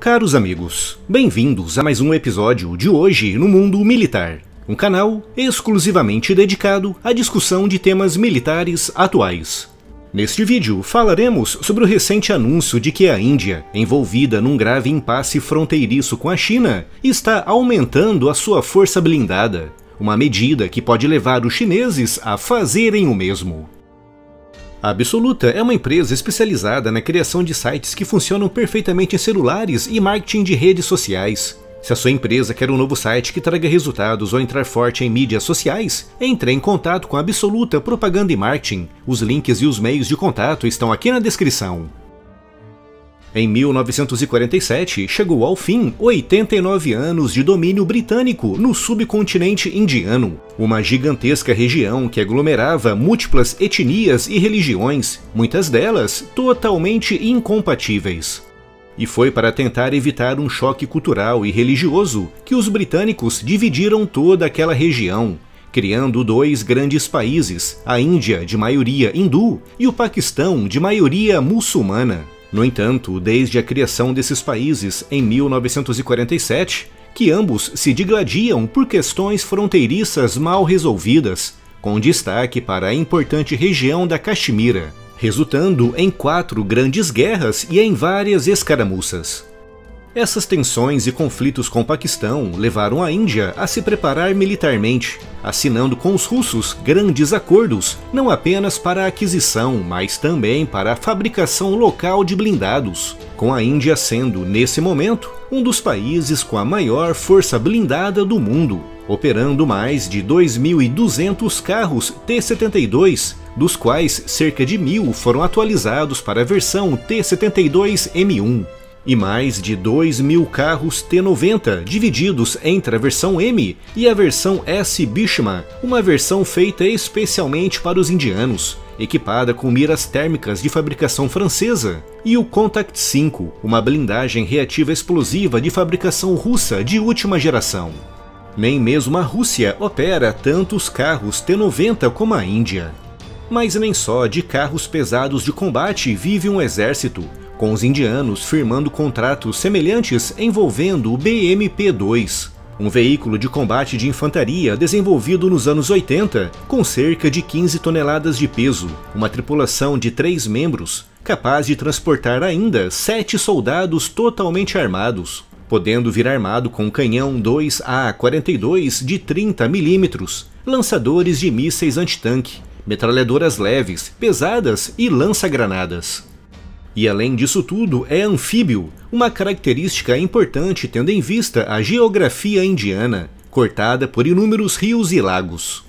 Caros amigos, bem-vindos a mais um episódio de Hoje no Mundo Militar, um canal exclusivamente dedicado à discussão de temas militares atuais. Neste vídeo falaremos sobre o recente anúncio de que a Índia, envolvida num grave impasse fronteiriço com a China, está aumentando a sua força blindada, uma medida que pode levar os chineses a fazerem o mesmo. A Absoluta é uma empresa especializada na criação de sites que funcionam perfeitamente em celulares e marketing de redes sociais. Se a sua empresa quer um novo site que traga resultados ou entrar forte em mídias sociais, entre em contato com a Absoluta Propaganda e Marketing. Os links e os meios de contato estão aqui na descrição. Em 1947, chegou ao fim 89 anos de domínio britânico no subcontinente indiano, uma gigantesca região que aglomerava múltiplas etnias e religiões, muitas delas totalmente incompatíveis. E foi para tentar evitar um choque cultural e religioso que os britânicos dividiram toda aquela região, criando dois grandes países, a Índia, de maioria hindu, e o Paquistão, de maioria muçulmana. No entanto, desde a criação desses países em 1947, que ambos se digladiam por questões fronteiriças mal resolvidas, com destaque para a importante região da Caxemira, resultando em quatro grandes guerras e em várias escaramuças. Essas tensões e conflitos com o Paquistão levaram a Índia a se preparar militarmente, assinando com os russos grandes acordos, não apenas para a aquisição, mas também para a fabricação local de blindados, com a Índia sendo, nesse momento, um dos países com a maior força blindada do mundo, operando mais de 2.200 carros T-72, dos quais cerca de mil foram atualizados para a versão T-72M1 e mais de 2 mil carros T90 divididos entre a versão M e a versão S Bishma, uma versão feita especialmente para os indianos, equipada com miras térmicas de fabricação francesa, e o Contact 5, uma blindagem reativa explosiva de fabricação russa de última geração. Nem mesmo a Rússia opera tantos carros T90 como a Índia. Mas nem só de carros pesados de combate vive um exército, com os indianos firmando contratos semelhantes envolvendo o BMP-2, um veículo de combate de infantaria desenvolvido nos anos 80, com cerca de 15 toneladas de peso, uma tripulação de três membros, capaz de transportar ainda sete soldados totalmente armados, podendo vir armado com um canhão 2A42 de 30 mm, lançadores de mísseis antitanque, metralhadoras leves, pesadas e lança-granadas. E além disso tudo, é anfíbio, uma característica importante tendo em vista a geografia indiana, cortada por inúmeros rios e lagos.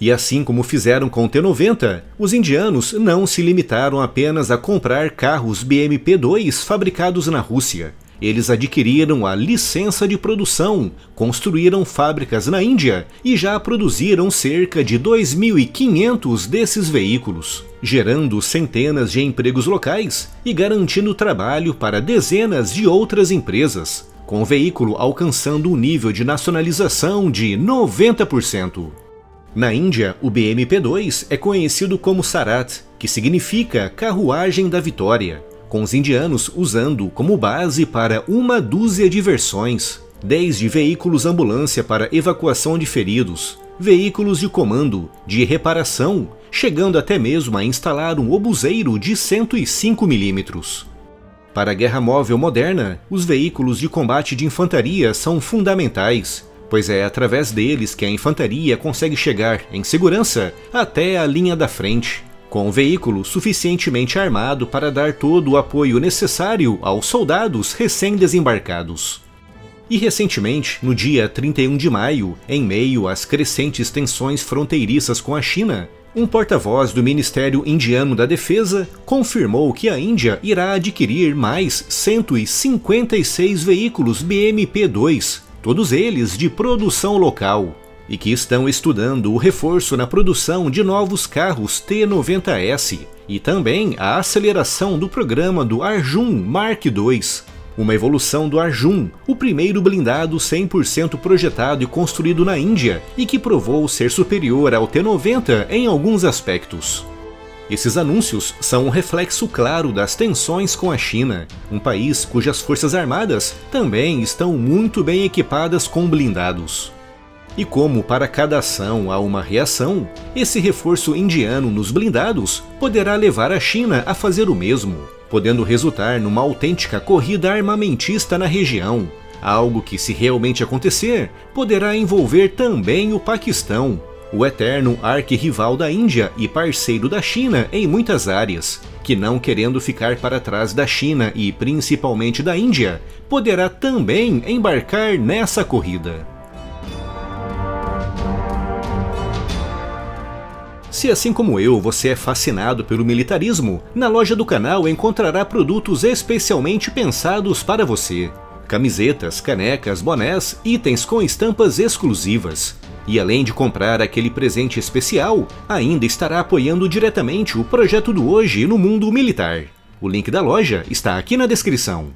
E assim como fizeram com o T90, os indianos não se limitaram apenas a comprar carros BMP-2 fabricados na Rússia. Eles adquiriram a licença de produção, construíram fábricas na Índia e já produziram cerca de 2.500 desses veículos, gerando centenas de empregos locais e garantindo trabalho para dezenas de outras empresas, com o veículo alcançando um nível de nacionalização de 90%. Na Índia, o BMP-2 é conhecido como Sarat, que significa Carruagem da Vitória, com os indianos usando como base para uma dúzia de versões, desde veículos ambulância para evacuação de feridos, veículos de comando, de reparação, chegando até mesmo a instalar um obuseiro de 105 mm. Para a guerra móvel moderna, os veículos de combate de infantaria são fundamentais, pois é através deles que a infantaria consegue chegar, em segurança, até a linha da frente, com um veículo suficientemente armado para dar todo o apoio necessário aos soldados recém-desembarcados. E recentemente, no dia 31 de maio, em meio às crescentes tensões fronteiriças com a China, um porta-voz do Ministério Indiano da Defesa confirmou que a Índia irá adquirir mais 156 veículos BMP-2, todos eles de produção local, e que estão estudando o reforço na produção de novos carros T90S e também a aceleração do programa do Arjun Mark II, uma evolução do Arjun, o primeiro blindado 100% projetado e construído na Índia e que provou ser superior ao T90 em alguns aspectos. Esses anúncios são um reflexo claro das tensões com a China, um país cujas forças armadas também estão muito bem equipadas com blindados. E como para cada ação há uma reação, esse reforço indiano nos blindados poderá levar a China a fazer o mesmo, podendo resultar numa autêntica corrida armamentista na região, algo que, se realmente acontecer, poderá envolver também o Paquistão, o eterno arquirrival da Índia e parceiro da China em muitas áreas, que não querendo ficar para trás da China e principalmente da Índia, poderá também embarcar nessa corrida. Se assim como eu você é fascinado pelo militarismo, na loja do canal encontrará produtos especialmente pensados para você. Camisetas, canecas, bonés, itens com estampas exclusivas. E além de comprar aquele presente especial, ainda estará apoiando diretamente o projeto do Hoje no mundo militar. O link da loja está aqui na descrição.